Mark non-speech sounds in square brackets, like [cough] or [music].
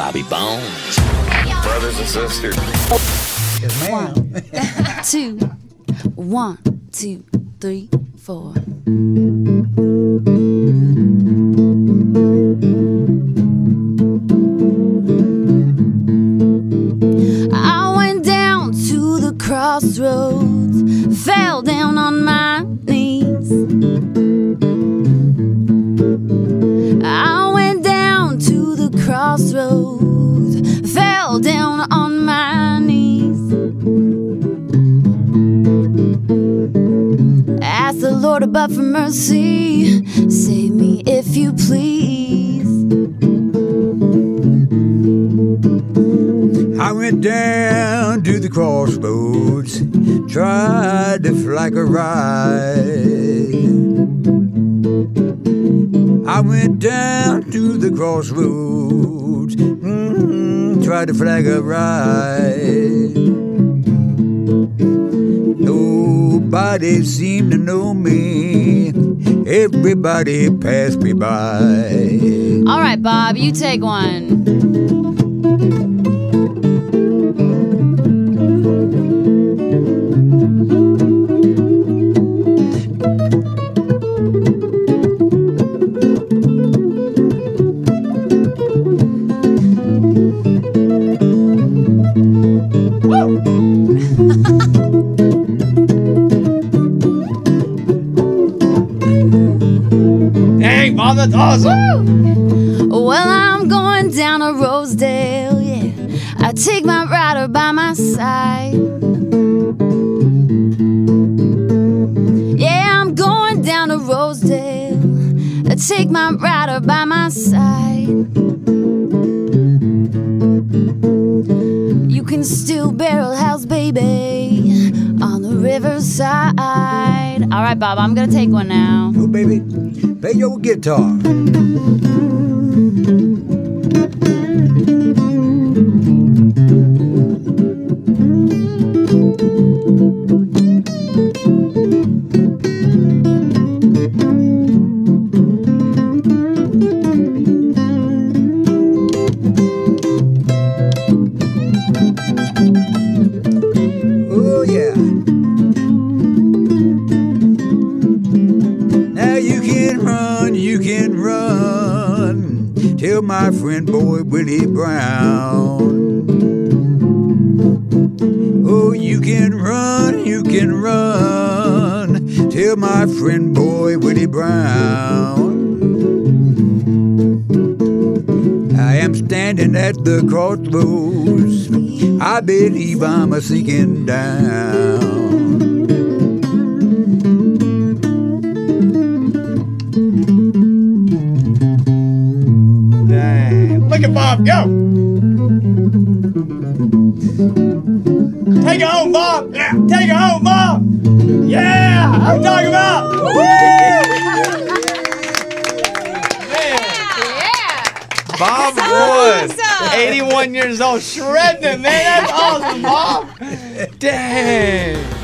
Bobby Bones. Brothers and sisters. Yes, ma'am. [laughs] two, one, two, three, four. I went down to the crossroads, fell down on my knees. The crossroads, fell down on my knees. Ask the Lord above for mercy, save me if you please. I went down to the crossroads, tried to flag a ride. I went down to the crossroads, mm, tried to flag a ride. Nobody seemed to know me. Everybody passed me by. All right, Bob, you take one. Dang, Bob, that's awesome. Well, I'm going down to Rosedale, yeah. I take my rider by my side. Yeah, I'm going down to Rosedale. I take my rider by my side. You can still barrel house, baby, on the riverside. All right, Bob, I'm gonna take one now. Oh, baby, your guitar. My friend boy Willie Brown. Oh, you can run, you can run. Tell my friend boy Willie Brown. I am standing at the crossroads. I believe I'm a sinking down. Bob, go. Take it home, Bob. Yeah. Take it home, Bob. Yeah. I'm talking about. Man. Bob Wood, 81 years old, shredding it, man. That's awesome, Bob. [laughs] Dang.